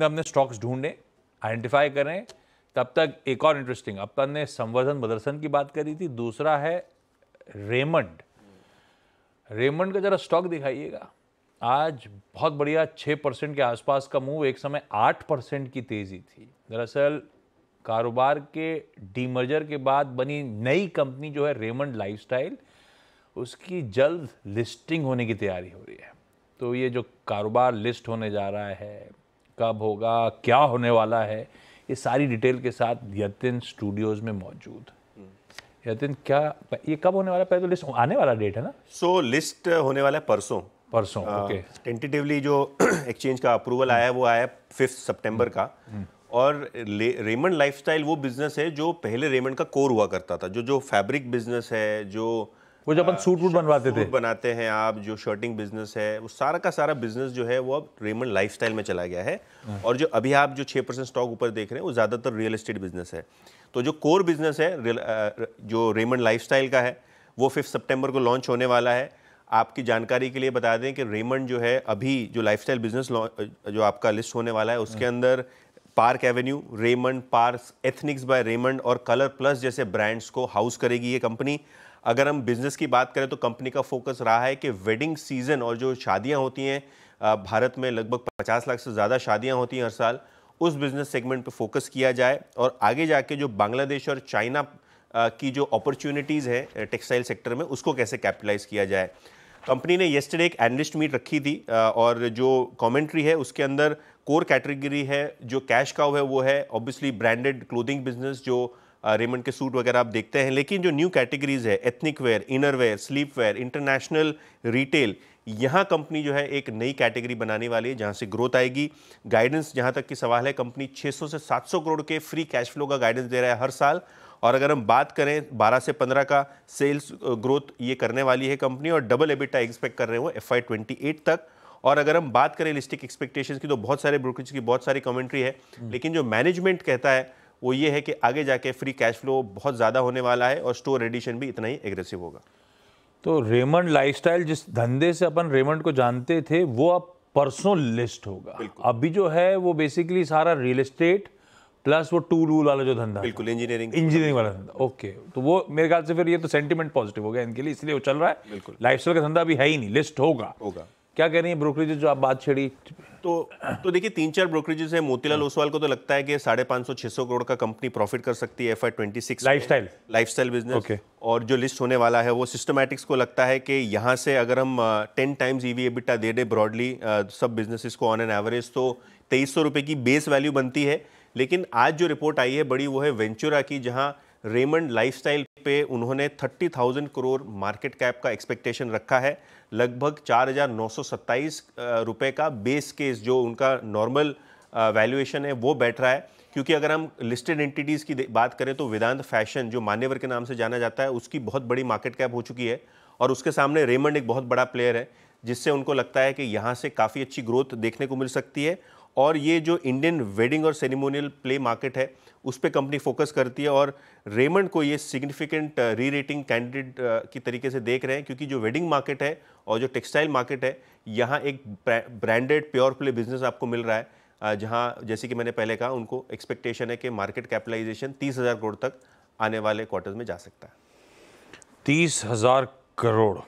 में अपने स्टॉक्स ढूंढें, आइडेंटिफाई करें, तब तक एक और इंटरेस्टिंग अपन ने संवर्धन मदरसन की बात करी थी, दूसरा है रेमंड। रेमंड का जरा स्टॉक दिखाइएगा। आज बहुत बढ़िया छः परसेंट के आसपास का मूव एक समय आठ परसेंट की तेज़ी थी। दरअसल, कारोबार के डीमर्जर के बाद बनी नई कंपनी जो है रेमंड लाइफस्टाइल उसकी जल्द लिस्टिंग होने की तैयारी हो रही है। तो ये जो कारोबार लिस्ट होने जा रहा है कब होगा क्या होने वाला है ये सारी डिटेल के साथ यतिन स्टूडियोज में मौजूद। यतिन क्या ये कब होने वाला पहले तो लिस्ट आने वाला डेट है ना? सो so, लिस्ट होने वाला है परसों। परसों ओके टेंटेटिवली जो एक्सचेंज का अप्रूवल आया है वो आया फिफ्थ सितंबर का। और रेमंड लाइफस्टाइल वो बिज़नेस है जो पहले रेमंड का कोर हुआ करता था जो जो फैब्रिक बिज़नेस है जो वो जो अपन सूट वूट बनवाते थे बनाते हैं आप जो शर्टिंग बिज़नेस है वो सारा का सारा बिज़नेस जो है वो अब रेमंड लाइफस्टाइल में चला गया है हाँ। और जो अभी आप जो छः परसेंट स्टॉक ऊपर देख रहे हैं वो ज़्यादातर रियल एस्टेट बिज़नेस है तो जो कोर बिज़नेस है जो रेमंड लाइफस्टाइल का है वो फिफ्थ सितंबर को लॉन्च होने वाला है आपकी जानकारी के लिए बता दें कि रेमंड जो है अभी जो लाइफस्टाइल बिज़नेस जो आपका लिस्ट होने वाला है उसके हाँ। अंदर Park Avenue Raymond Park ethnics by Raymond और कलर प्लस जैसे ब्रांड्स को हाउस करेगी ये कंपनी अगर हम बिज़नेस की बात करें तो कंपनी का फोकस रहा है कि वेडिंग सीज़न और जो शादियाँ होती हैं भारत में लगभग 50 लाख से ज़्यादा शादियाँ होती हैं हर साल, उस बिज़नेस सेगमेंट पे फोकस किया जाए और आगे जाके जो बांग्लादेश और चाइना की जो अपॉर्चुनिटीज़ है टेक्सटाइल सेक्टर में, उसको कैसे कैपिटलाइज किया जाए। कंपनी ने येस्टरडे एक एनलिस्ट मीट रखी थी और जो कमेंट्री है, उसके अंदर कोर कैटेगरी है, जो कैश काउ है, वो है ऑब्वियसली ब्रांडेड क्लोथिंग बिज़नेस जो रेमंड के सूट वगैरह आप देखते हैं। लेकिन जो न्यू कैटेगरीज है ethnic wear inner wear sleep wear international retail यहाँ कंपनी जो है एक नई कैटेगरी बनाने वाली है जहाँ से ग्रोथ आएगी। गाइडेंस जहाँ तक की सवाल है कंपनी 600 से 700 करोड़ के फ्री कैश फ्लो का गाइडेंस दे रहा है हर साल। और अगर हम बात करें 12 से 15 का सेल्स ग्रोथ ये करने वाली है कंपनी और डबल एबिटा एक्सपेक्ट कर रहे हो एफ़ आई तक। और अगर हम बात करें लिस्टिक एक्सपेक्टेशंस की तो बहुत सारे ब्रोकरेज की बहुत सारी कमेंट्री है। हम्म। लेकिन जो मैनेजमेंट कहता है वो ये है कि आगे जाके फ्री कैश फ्लो बहुत ज़्यादा होने वाला है और स्टोर एडिशन भी इतना ही एग्रेसिव होगा। तो रेमंड लाइफस्टाइल जिस धंधे से अपन रेमंड को जानते थे वो अब परसों लिस्ट होगा। अभी जो है वो बेसिकली सारा रियल एस्टेट प्लस वो टूल वूल वाला जो धंधा। बिल्कुल इंजीनियरिंग इंजीनियरिंग वाला धंधा। ओके तो वो मेरे ख्याल से फिर ये तो सेंटिमेंट पॉजिटिव हो गया इनके लिए इसलिए वो चल रहा है। बिल्कुल। लाइफस्टाइल का धंधा अभी है ही नहीं लिस्ट होगा। होगा। क्या कह रही है ब्रोकरेज जो आप बात छेड़ी? तो तो देखिए तीन चार ब्रोकरेजेस है। मोतीलाल हाँ। ओसवाल को तो लगता है कि साढ़े पाँच सौ छह सौ करोड़ का कंपनी प्रॉफिट कर सकती है F Y twenty six lifestyle lifestyle business okay. और जो लिस्ट होने वाला है वो सिस्टमैटिक्स को लगता है कि यहाँ से अगर हम टेन टाइम्स ईवी एबिटा दे दें ब्रॉडली सब बिजनेसेस को ऑन एन एवरेज तो तेईस सौ रुपये की बेस वैल्यू बनती है। लेकिन आज जो रिपोर्ट आई है बड़ी वो है वेंचुरा की जहाँ रेमंड लाइफस्टाइल पे उन्होंने thirty thousand crore market cap का एक्सपेक्टेशन रखा है। लगभग चार हज़ार रुपये का बेस केस जो उनका नॉर्मल वैल्यूएशन है, वो बैठ रहा है। क्योंकि अगर हम लिस्टेड एंटिटीज़ की बात करें तो वेदांत फ़ैशन, जो मान्यवर के नाम से जाना जाता है, उसकी बहुत बड़ी मार्केट कैप हो चुकी है। और उसके सामने रेमंड एक बहुत बड़ा प्लेयर है, जिससे उनको लगता है कि यहाँ से काफ़ी अच्छी ग्रोथ देखने को मिल सकती है। और ये जो इंडियन वेडिंग और सेरेमोनियल प्ले मार्केट है, उस पर कंपनी फोकस करती है और रेमंड को ये सिग्निफिकेंट री रेटिंग कैंडिडेट की तरीके से देख रहे हैं क्योंकि जो वेडिंग मार्केट है और जो टेक्सटाइल मार्केट है, यहाँ एक ब्रांडेड प्योर प्ले बिज़नेस आपको मिल रहा है जहाँ जैसे कि मैंने पहले कहा, उनको एक्सपेक्टेशन है कि मार्केट कैपिटलाइजेशन तीस हज़ार करोड़ तक आने वाले क्वार्टर्स में जा सकता है। तीस हज़ार करोड़।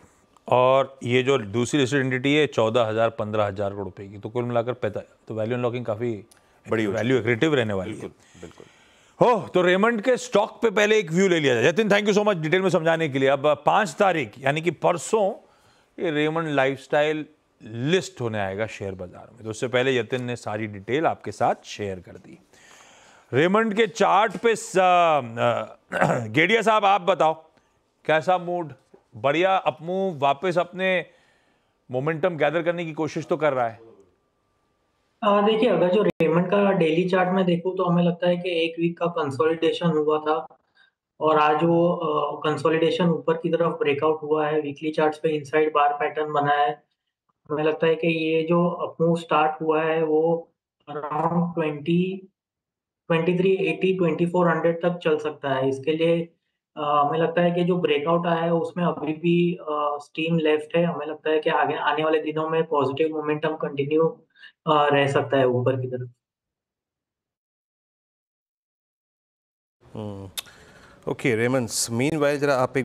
और ये जो दूसरी लिस्टेड एंटिटी है चौदह हज़ार पंद्रह हज़ार करोड़ रुपए की। तो कुल मिलाकर पैदा तो वैल्यू अनलॉकिंग काफ़ी बड़ी वैल्यू एक्रेटिव रहने वाली बिल्कुल बिल्कुल। हो तो रेमंड के स्टॉक पे पहले एक व्यू ले लिया जाए। Jatin thank you so much detail में समझाने के लिए। अब पाँच तारीख यानी कि परसों ये रेमंड लाइफस्टाइल लिस्ट होने आएगा शेयर बाज़ार में। तो उससे पहले यतिन ने सारी डिटेल आपके साथ शेयर कर दी। रेमंड के चार्ट पे गेडिया साहब आप बताओ कैसा मूड बढ़िया अपमू वापस अपने मोमेंटम गैदर करने की कोशिश तो कर रहा है। देखिए, अगर जो रेमंड का डेली चार्ट में देखूँ तो हमें लगता है कि एक वीक का कंसोलिडेशन हुआ था और आज वो कंसोलिडेशन ऊपर की तरफ़ ब्रेकआउट हुआ है। वीकली चार्ट्स पे इनसाइड बार पैटर्न बना है। हमें लगता है कि ये जो अपमूव स्टार्ट हुआ है वो around twenty twenty three eighty twenty four hundred तक चल सकता है। इसके लिए हमें लगता है कि जो ब्रेकआउट आया है, उसमें अभी भी स्टीम लेफ़्ट है। हमें लगता है कि आगे, आने वाले दिनों में पॉजिटिव मोमेंटम कंटिन्यू रह सकता है ऊपर की तरफ़। ओके रेमंस मीन वाइज जरा आप एक